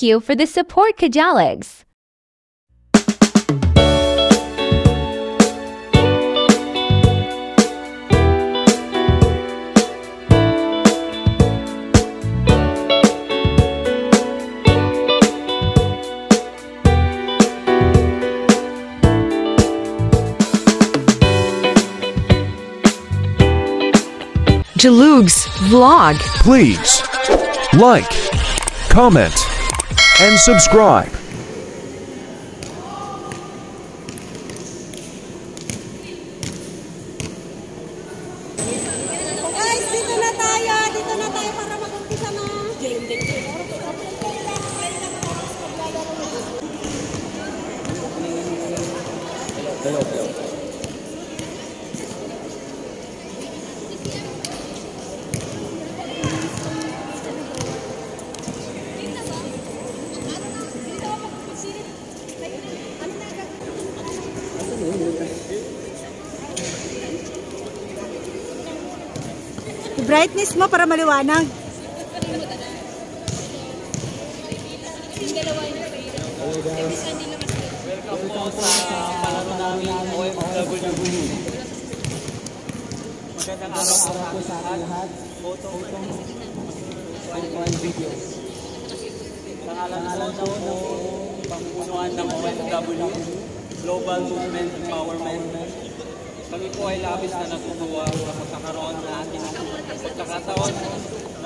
Thank you for the support, Kajalegs. Jalugs Vlog. Please like, comment, and subscribe. Guys, dito na tayo para mag-umpisa na. Brightness mo para maliwanag. Magandang araw po sa lahat. Photo, photo, video. Sa ngalan po ng pamumunuan ng OFW, Global Movement Empowerment, kami po ay labis na natutuwa sa pagkakaroon na ating pagkakataon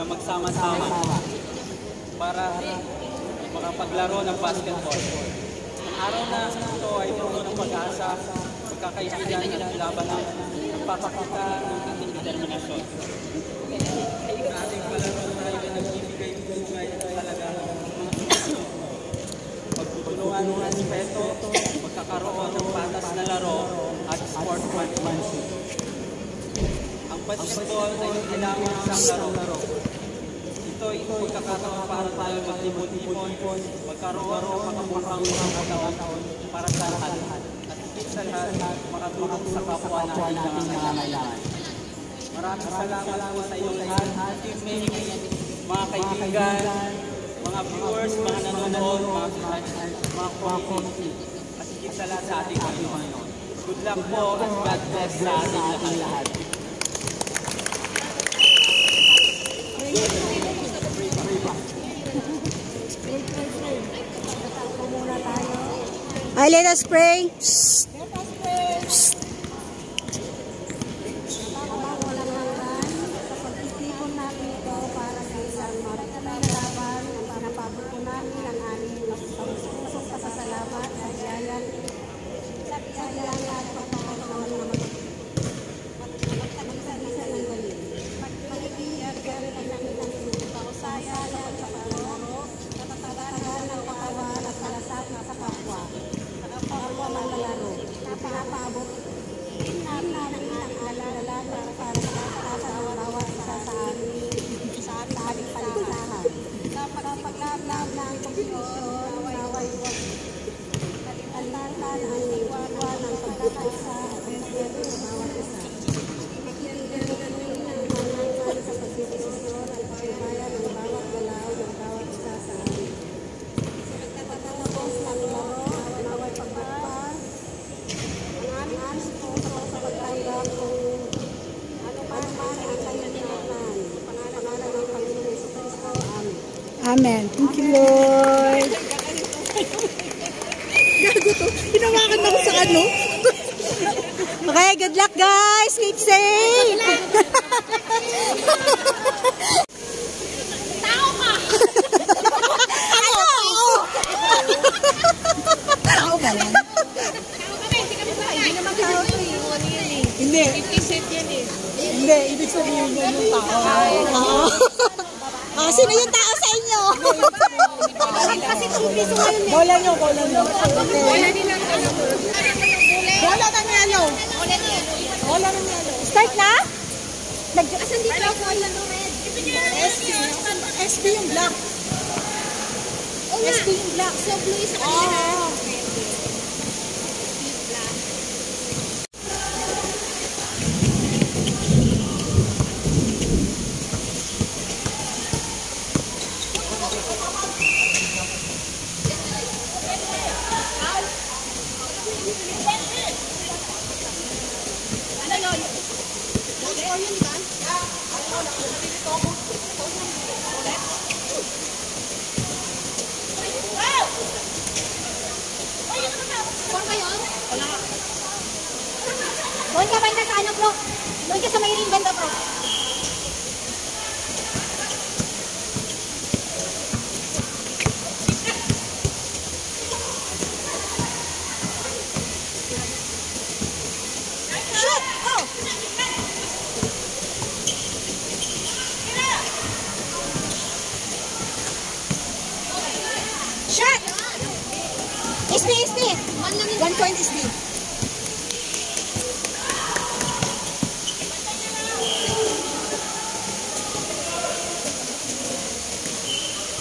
na magsama-sama para makapaglaro ng basketball. Ang araw na ito ay puno ng pag-asa, pagkakaibigan at laban ng nagpapakita ng ating determinasyon. Ang ating palaro tayo ay nagbibigay buhay talaga pagtutulungan ng respeto, pagkakaroon ng patas na laro at sportsmanship. Ang basketball ay lamang isang laro. Ito ay pagkakataon para tayo magtipon-tipon, magkaroon ng makamukhang mga kataon para sa lahat. At sa lahat, makatulong sa kapwa natin na nangangailangan. Maraming salamat po sa iyo lahat, teammates, mga kaibigan, mga viewers, mga nanonood, mga fans, mga community, at higit sa lahat sa ating Panginoon. Good luck po at God bless sa ating lahat. Ay, let us pray. paabot. Pinata ng ating alalata. Amen. Thank you, Lord. Gago to. Hinawakan ako sa ano. okay, good luck guys. Keep safe. Tao ka. ano? Tao ba yan? Hindi. 50 cent yan eh. Hindi, ibig sabihin yan yung tao. Oo. Ah, sino yung tao sa inyo? Kasi 2 piso ngayon eh. Bola nyo, bola nyo. Bola nila ano. Bola ng yellow. Bola ng yellow. Start na? Nag Asan dito ako? SP. SP yung black. SP yung black. So blue is sa kanila. sa ano, bro. Doon ka sa may ring banda, bro. Shoot! Oh! Shot! SB, SB! One point SB.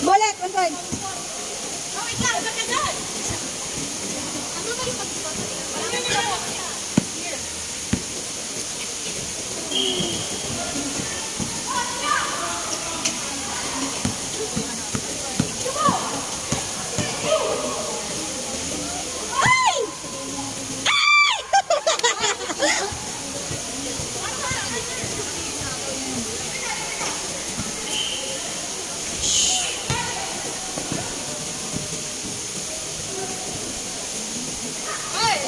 Bullet, one point. Ay! Ay! Ay,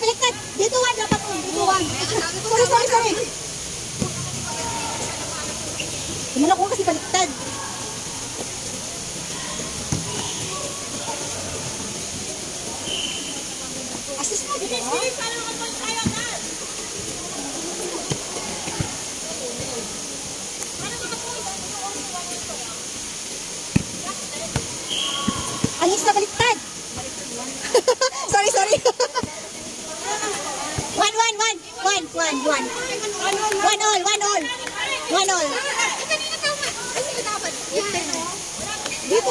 baliktad! Dito one dapat oh. Dito one. Sorry, sorry, sorry. Tumulak ko kasi baliktad. Assist mo, di ba? Ang isla baliktad. sorry, sorry. one, one, one. One, one, one. One all, one all. One all.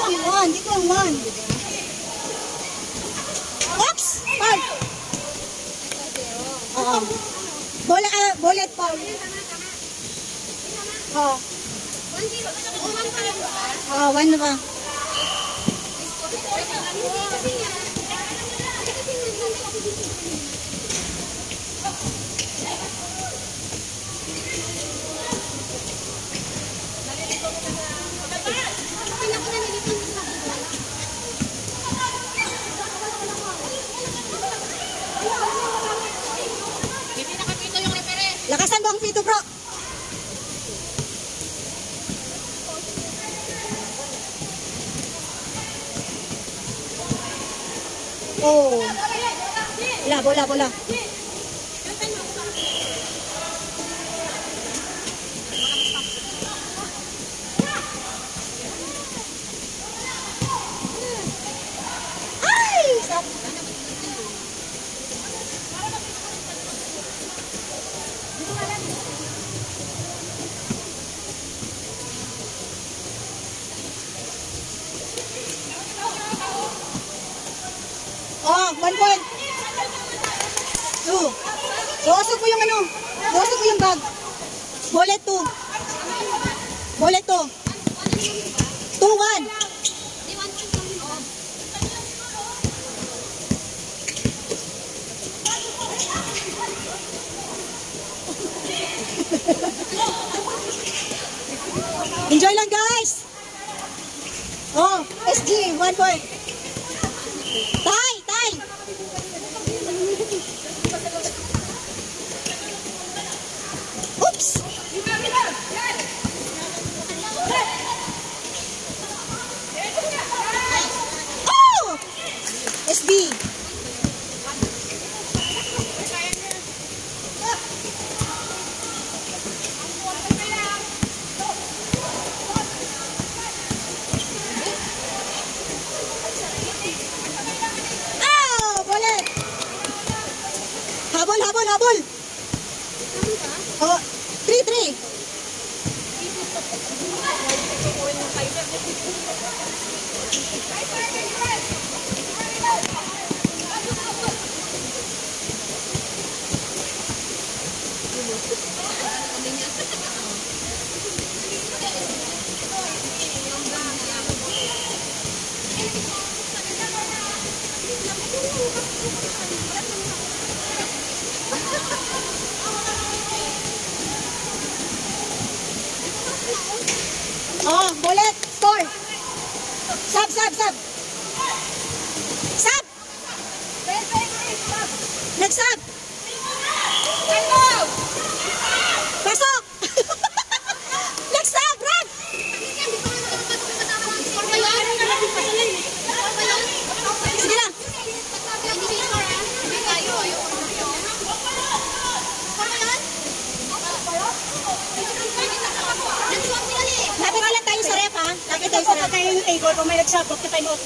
Ang one, dito ang one. Oops! Foul! Oo. Bola, ah, bullet foul. Oo. Oo, one na ba? Lakasan mo Oh. Bola, bola, bola. Oh, one point. Two. Iwasok mo yung ano. Iwasok mo yung bag. Bullet two. Bullet two. Two, one. Enjoy lang guys. Oh, SG, one point.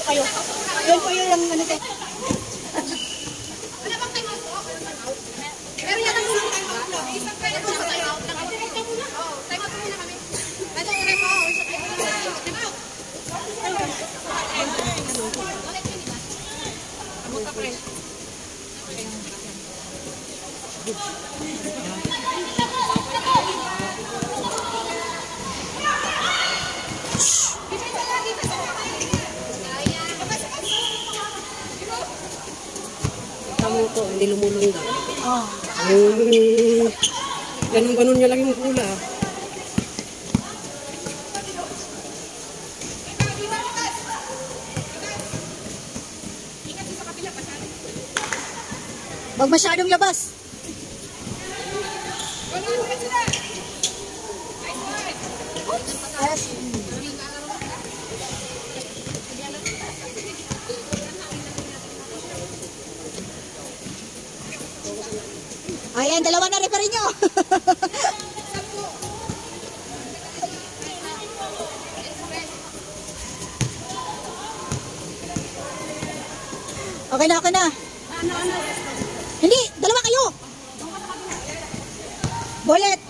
Kayo. Yun po yung ano tayo. Pero yan Tama ko, hindi lumulong daw. Oh. Mm, ganun-ganun niya lang yung hula. Huwag masyadong labas. Ayan, dalawa na referee nyo. okay na, okay na. Hindi, dalawa kayo. Bullet.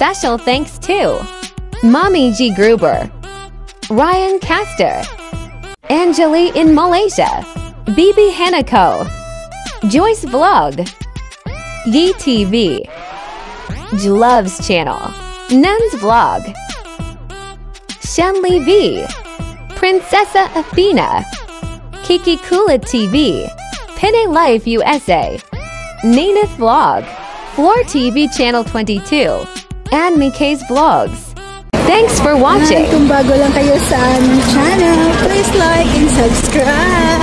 Special thanks to Mommy G. Gruber, Ryan Castor, Angeli in Malaysia, BB Hanako, Joyce Vlog, Yi TV, Loves Channel, Nen's Vlog, Shenli V, Princessa Athena, Kiki Kula TV, Pine Life USA, Naneth Vlog, Floor TV Channel 22, and Mikay's Vlogs. Thanks for watching. Kung bago lang kayo sa channel, please like and subscribe.